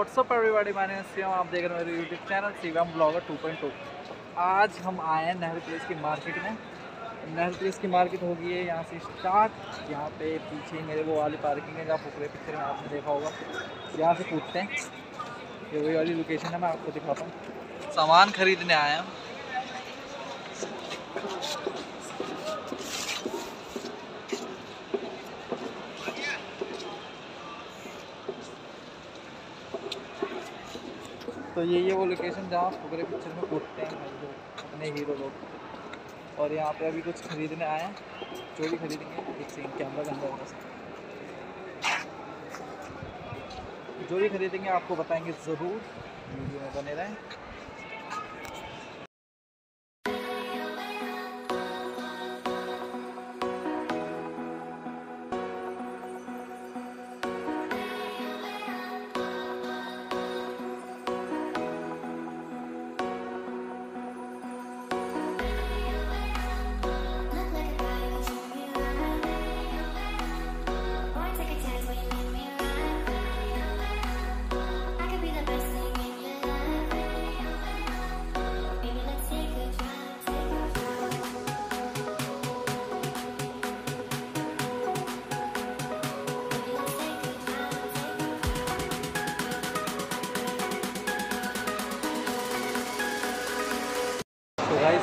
WhatsApp everybody मैंने CM आप देख रहे हैं मेरे यूट्यूब चैनल सीएम ब्लॉगर 2.2 आज हम आए हैं नेहरू प्लेस की मार्केट में। नेहरू प्लेस की मार्केट होगी है यहाँ से स्टार्ट यहाँ पे पीछे मेरे वो वाली पार्किंग है, जहाँ पुखरे पिक्चर में आपने देखा होगा। यहाँ से पूछते हैं। ये वही वाली लोकेशन है, मैं आपको दिखाता हूँ। सामान खरीदने आए हैं तो ये ये वो लोकेशन जहाँ फुकरे पिक्चर में कूदते हैं भाई लोग अपने हीरो लोग। और यहाँ पे अभी कुछ खरीदने आए हैं, जो भी खरीदेंगे, एक सेकेंड कैमरा के अंदर जो भी खरीदेंगे, आपको बताएँगे ज़रूर, वीडियो में बने रहें।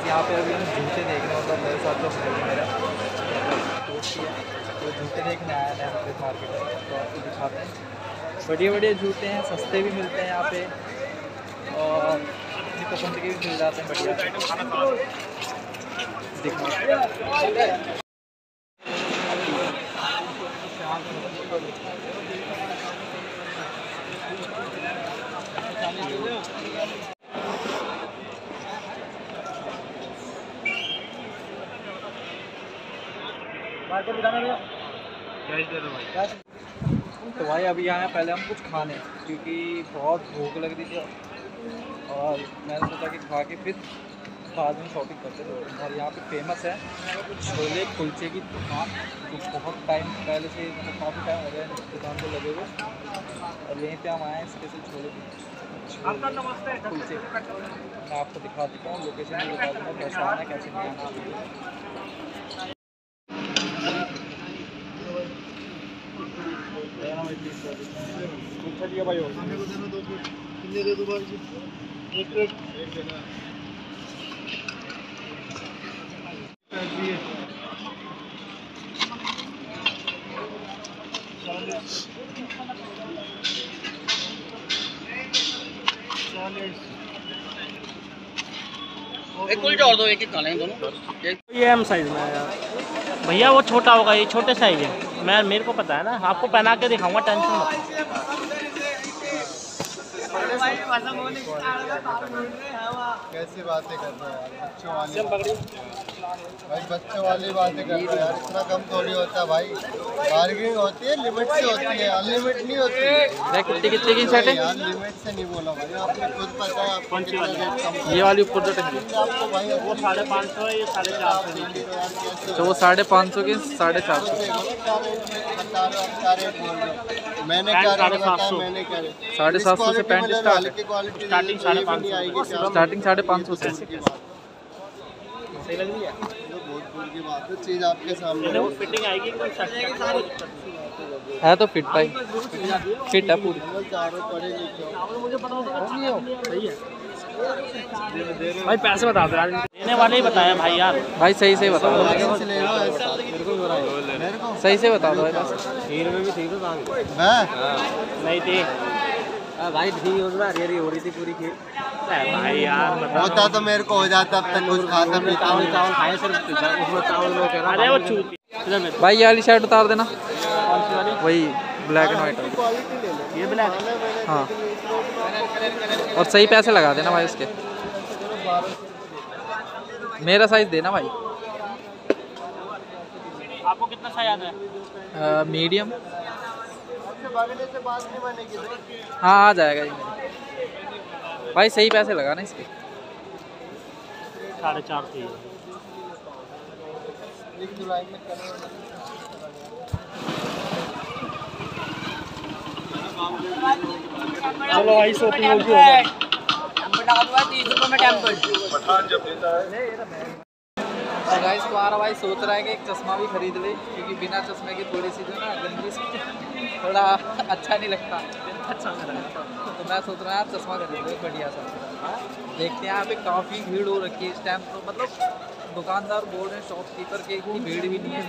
यहाँ पे अभी हम जूते देख रहे हैं मतलब मेरे साथ जो फ्रेंड मेरा दोस्त है तो जूते देखने आया है यहाँ पे मार्केट में तो आपको दिखाते हैं। बढ़िया बढ़िया जूते हैं, सस्ते भी मिलते हैं यहाँ पे, और अपनी पसंद के भी मिल जाते हैं बढ़िया। दिखा तो भाई अभी आए हैं पहले हम कुछ खाने क्योंकि बहुत भूख लग रही थी और मैंने सोचा कि खा के फिर बाद में शॉपिंग करते थे और यहाँ पे फ़ेमस है छोले कुलचे की दुकान जो बहुत टाइम पहले से मतलब काफ़ी टाइम हो गया है दुकान को लगे हुए। और यहीं पे हम आए हैं स्पेशल छोले छोले कुलचे। मैं आपको दिखा देता हूँ लोकेशन भी बता दूँगा कैसे आना है कैसे नहीं आना एक कुल जोड़ दो एक एक खा लेंगे दोनों। ये एम साइज़ में यार। भैया वो छोटा होगा ये छोटे साइज़ है। मैं मेरे को पता है ना आपको पहना के दिखाऊँगा टेंशन मत कैसी बातें कर रहे हैं यार? बच्चों वाली भाई बच्चों वाली बातें कर रहे हो यार इतना कम थोड़ी होता भाई। बार्गेनिंग होती है लिमिट से होती है अनलिमिट नहीं होती। देख कितने कितने की सेट है। यार लिमिट से नहीं बोला भाई आपने खुद पता है आपको कितना रेट कम कर ये वाली ऊपर जो टंगी है। आपको भाई वो साढ़े पाँच सौ है ये साढ़े चार सौ तो तो वो साढ़े पाँच सौ के साढ़े चार सौ। हो आप हो मैंने क्या साढ़े सात सौ। मैंने क्या रेट साढ़े सात सौ से पैंट स्टार्ट है। स्टार्टिंग साढ़े पाँच सौ। स्टार्टिंग साढ़े पाँच सौ से। सही लग रही है? ये बहुत दूर की बात है चीज़ आपके सामने वो फिटिंग आएगी एकदम सेट है? तो फिट भाई। फिट है पूरी। चारों सही है। भाई पैसे बता दो यार। देने वाले ही बताया भाई यार। भाई सही से बता दो। से ले लो ऐसा मेरे को मेरे को सही से बता दो भाई बस। मैं नहीं थी भाई ठीक हो रहा रेडी हो रही थी पूरी खीर। अरे भाई यार होता तो मेरे को हो जाता अब तक कुछ खाता पीता चावल चावल खाए सिर्फ़ उसमें चावल वो कह रहा अरे वो चूती। भाई ये वाली शर्ट उतार देना। वही ब्लैक एंड व्हाइट वाली। ये ब्लैक हाँ। और सही पैसे लगा देना भाई उसके। मेरा साइज़ देना भाई। आपको कितना साइज़ आता है? मीडियम भागने से बात नहीं बनेगी। हाँ आ जाएगा जी। भाई सही पैसे लगाना इसके। साढ़े चार सौ ही है। एक जुलाई में करें चलो भाई है। होगी तो गाइस तुम्हारा भाई सोच रहा है कि एक चश्मा भी खरीद ले क्योंकि बिना चश्मे के थोड़ी सी जो ना गंदी सी थोड़ा अच्छा नहीं लगता। अच्छा नहीं लगता। तो मैं सोच रहा हूँ यार चश्मा खरीद लो बढ़िया सा। देखते हैं यहाँ पे काफ़ी भीड़ हो रखी है इस टाइम तो मतलब दुकानदार बोल रहे हैं शॉपकीपर के इतनी भीड़ भी नहीं है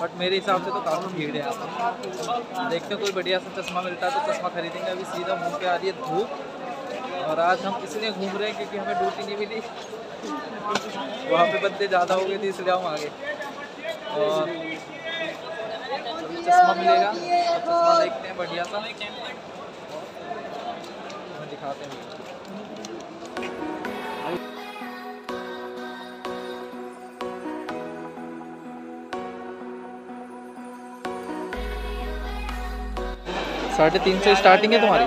बट मेरे हिसाब से तो काफ़ी भीड़ है यहाँ पर। देखते हैं कोई बढ़िया सा चश्मा मिलता है तो चश्मा खरीदेंगे। अभी सीधा मुँह पे आ रही है धूप और आज हम इसलिए घूम रहे हैं क्योंकि हमें ड्यूटी नहीं मिली। वहाँ पे बंदे ज़्यादा हो गए थे इसलिए हम आगे। और चश्मा मिलेगा। तो चश्मा देखते हैं, बढ़िया सा। दिखाते हैं। साढ़े तीन से स्टार्टिंग है तुम्हारी?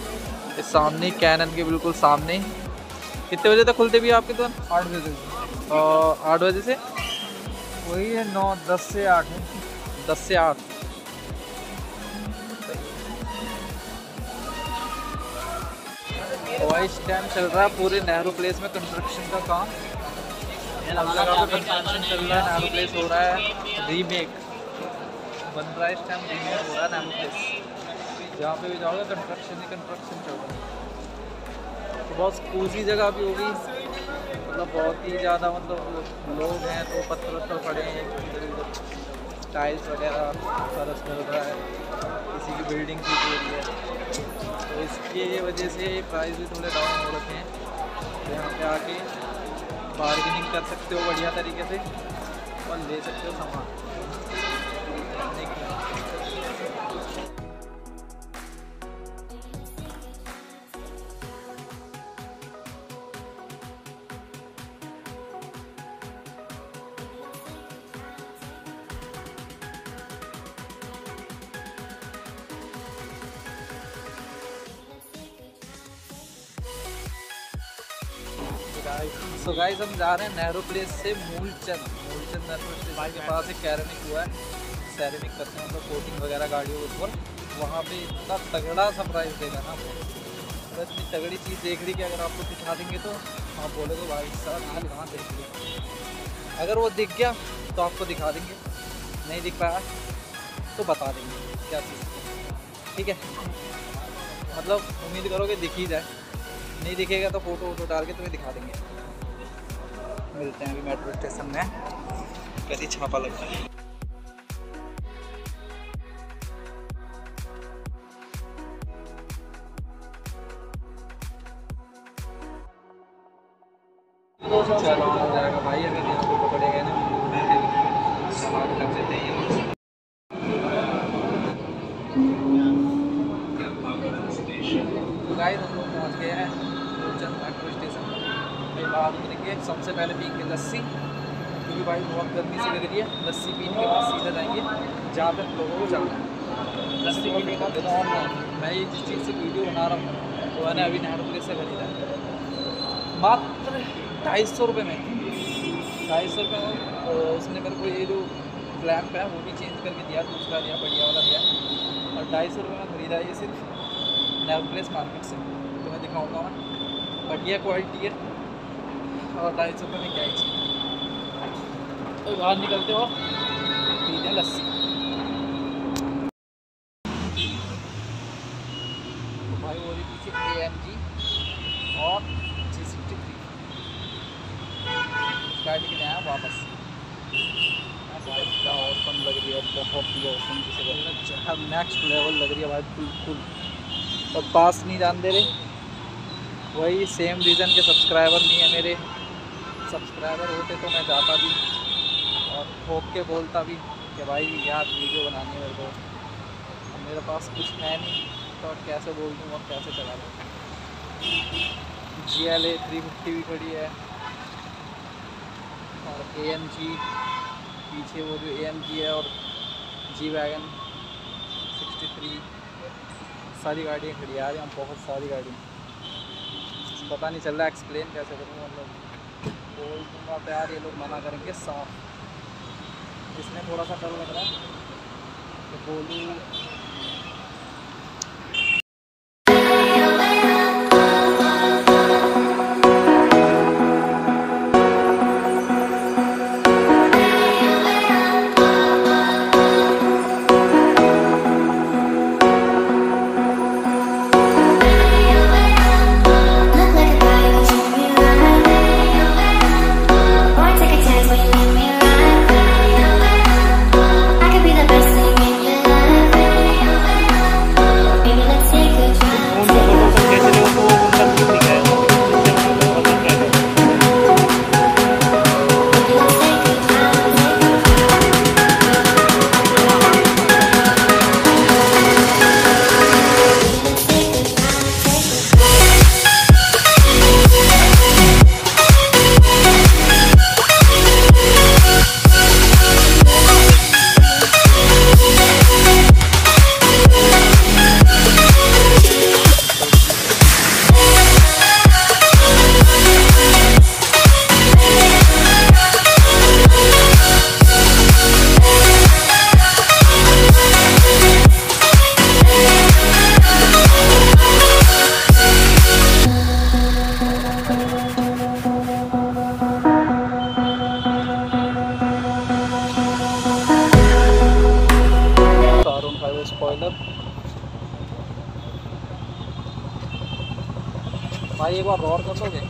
सामने कैनन के बिल्कुल सामने। कितने बजे तक खुलते भी है आपकी दुकान? आठ बजे और आठ बजे से? वही है नौ दस से आठ दस से आठ। और इस टाइम चल रहा है पूरे नेहरू प्लेस में कंस्ट्रक्शन का काम। कंस्ट्रक्शन चल रहा है नेहरू प्लेस हो रहा है। रीमेक बन रहा है इस टाइम रीमेक हो रहा है नेहरू प्लेस। जहाँ पे भी जाओगे कंस्ट्रक्शन ही कंस्ट्रक्शन चल रहा है। तो बहुत कूजी जगह भी होगी। मतलब बहुत ही ज़्यादा मतलब लोग हैं तो पत्थर वत्थर पड़े हैं टाइल्स वगैरह फर्श मिल रहा है। किसी की बिल्डिंग की रही है। तो इसकी वजह से प्राइस भी थोड़े डाउन हो रखे हैं। तो यहाँ पे आके बार्गेनिंग कर सकते हो बढ़िया तरीके से और ले सकते हो सामान। सो गाइस हम जा रहे हैं नेहरू प्लेस से मूलचंद मूलचंद नेहरू स्टेशन के पास एक कैरेमिक हुआ है. सैरेमिक करते हैं मतलब कोटिंग वगैरह गाड़ियों के ऊपर. वहाँ पे इतना तगड़ा सा प्राइस देगा ना अगर इतनी तगड़ी चीज़ देख रही कि अगर आपको दिखा देंगे तो आप बोलोगे भाई साहब आज कहाँ देख ली. अगर वो दिख गया तो आपको दिखा देंगे. नहीं दिख पाया तो बता देंगे क्या चीज़. ठीक है? मतलब उम्मीद करोगे दिख ही जाए. नहीं दिखेगा तो फ़ोटो वोटो डाल के तुम्हें दिखा देंगे। मिलते हैं अभी मेट्रो स्टेशन में। कभी छापा लगता है? चलो जाएगा भाई, अगर यहाँ पे पकड़े गए ना तो गाइस गए हैं। बाद उतरेंगे सबसे पहले पियेंगे लस्सी क्योंकि भाई बहुत गर्मी सी लग रही है। लस्सी पीने के बाद सीधा जाएँगे जहाँ तक लोगों को जाना। है लस्सी पीने का दुकान है मैं ये जिस चीज़ से वीडियो बना रहा हूँ वो मैंने अभी नेहरू से खरीदा है। मात्र ढाई सौ रुपये में ढाई सौ रुपये में अ, उसने मेरे को ये जो क्लैम्प है वो भी चेंज करके दिया दूसरा दिया बढ़िया वाला दिया। और ढाई सौ रुपये में ख़रीदा ये सिर्फ़ नेहरू मार्केट से। तो मैं दिखाऊँगा मैं बढ़िया क्वालिटी है। और क्या ही तो बाहर निकलते हो। पीते हैं लस्सी। तो भाई वो भी पीछे ए एम जी और जी सिक्सटी थ्री गाड़ी के लिए आया वापस। भाई क्या औसम लग रही है। बहुत ही औसम जिसे बोलते हैं। नेक्स्ट लेवल लग रही है भाई बिल्कुल। और पास नहीं जान दे रहे। वही सेम रीज़न के सब्सक्राइबर नहीं है मेरे। सब्सक्राइबर होते तो मैं जाता भी और ठोक के बोलता भी कि भाई, यार, वीडियो बनानी है मेरे को। मेरे पास कुछ है नहीं तो कैसे बोल दूँ और कैसे चला दूँ G L A three fifty भी खड़ी है। और ए एम जी पीछे वो जो ए एम जी है और जी वैगन सिक्सटी थ्री सारी गाड़ियाँ खड़ी आ रही यहाँ बहुत सारी गाड़ी पता नहीं चल रहा एक्सप्लेन कैसे करूँ मतलब बोल दूँगा तो यार ये लोग मना करेंगे, साफ़। इसमें थोड़ा सा डर लग रहा है तो बोलूँ एक बार गौर कर दोगे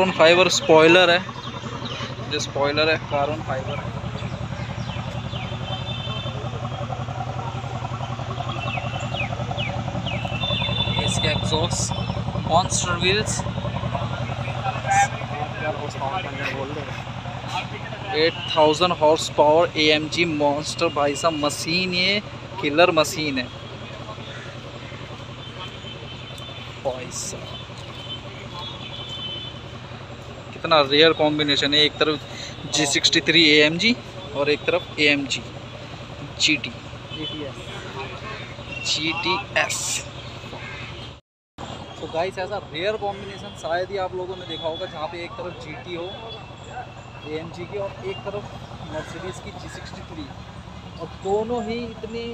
कार्बन फाइबर स्पॉइलर है। जो स्पॉइलर है कार्बन फाइबर है। इसके exhaust monster wheels eight thousand horse power A M G monster भाई साहब मशीन ये किलर मशीन है। भाई साहब। कितना रेयर कॉम्बिनेशन है, एक तरफ़ G sixty three A M G और एक तरफ़ A M G G T G T S तो गाइस ऐसा रेयर कॉम्बिनेशन शायद ही आप लोगों ने देखा होगा, जहाँ पे एक तरफ़ जी टी हो ए एम जी की और एक तरफ़ मर्सिडीज़ की जी सिक्सटी थ्री और दोनों ही इतने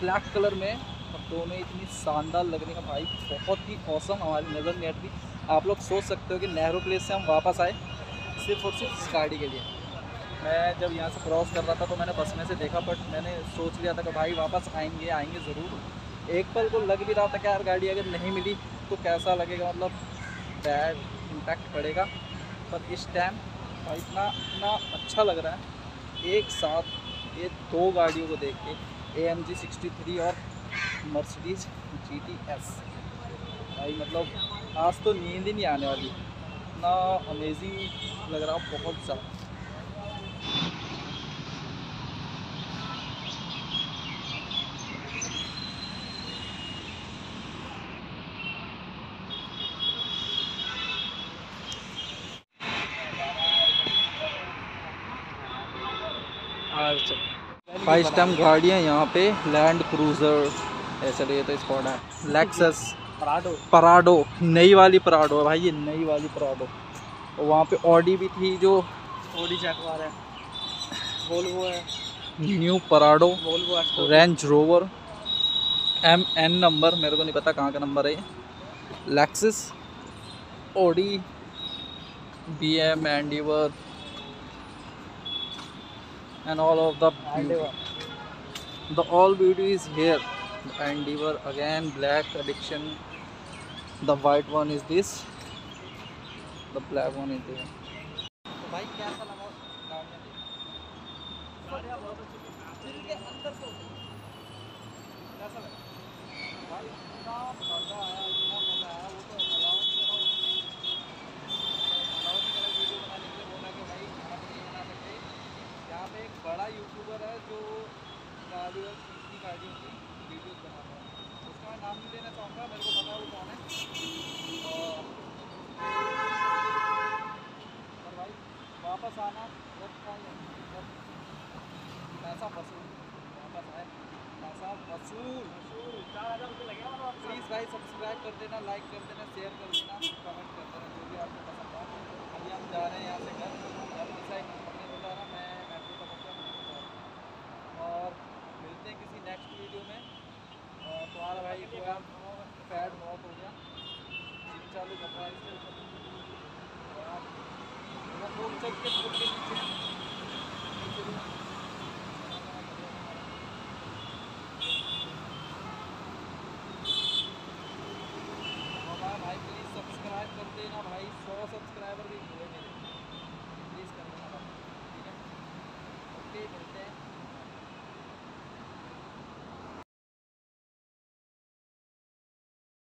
ब्लैक कलर में, और दोनों ही इतनी शानदार लगने का भाई, बहुत ही औसम हमारी नज़र हट रही आप लोग सोच सकते हो कि नेहरू प्लेस से हम वापस आए, सिर्फ़ और सिर्फ़ इस गाड़ी के लिए। मैं जब यहाँ से क्रॉस कर रहा था तो मैंने बस में से देखा बट मैंने सोच लिया था कि भाई वापस आएँगे आएँगे ज़रूर। एक पल को लग भी रहा था कि यार गाड़ी अगर नहीं मिली तो कैसा लगेगा? मतलब बैड इम्पैक्ट पड़ेगा। पर इस टाइम भाई इतना इतना अच्छा लग रहा है। एक साथ ये दो गाड़ियों को देख के A M G sixty three और मर्सिडीज जी टी एस भाई मतलब आज तो नींद ही नहीं आने वाली। इतना अमेजिंग लग रहा बहुत ज़्यादा। फाइव टाइम गाड़ियाँ यहाँ पे लैंड क्रूज़र ऐसा लिए तो स्पॉट है लेक्सस पराडो पराडो नई वाली पराडो है भाई ये नई वाली पराडो और वहाँ पे ऑडी भी थी जो ओडी जैकवार है वोल्वो है new Prado Volvo Range Rover M N number मेरे को नहीं पता कहाँ का नंबर है ये Lexus Audi B M Endeavour and all of the beauty. The all beauty is here. The endeavor again black addiction. The white one is this. The black one is there. तो भाई कैसा लगा गाड़ियाँ देख गाड़ियाँ बहुत अच्छी दिल के अंदर से उतरी। कैसा लगा भाई इतना मज़ा आया इतना मज़ा आया वो तो अलाउ नहीं करा अलाउ नहीं करा वीडियो बनाने के लिए बोला कि भाई आप नहीं बना सकते यहाँ पे एक बड़ा यूट्यूबर है जो गाड़ियों की है उसका नाम नहीं लेना चाहूँगा, मेरे को पता है वो कौन है और और भाई वापस आना जब का- जब पैसा वसूल वापस आए पैसा वसूल प्लीज़ भाई सब्सक्राइब कर देना लाइक कर देना शेयर कर देना कमेंट कर देना जो भी आपको पसंद आ अभी हम जा रहे हैं यहाँ से घर। घर में से अपने बता रहा मैं मेट्रो का पक्का नहीं बता रहा और मिलते हैं किसी नेक्स्ट वीडियो में। और तुम्हारा भाई को यार फैट बहुत हो गया। जिम चालू कर रहा है के के नीचे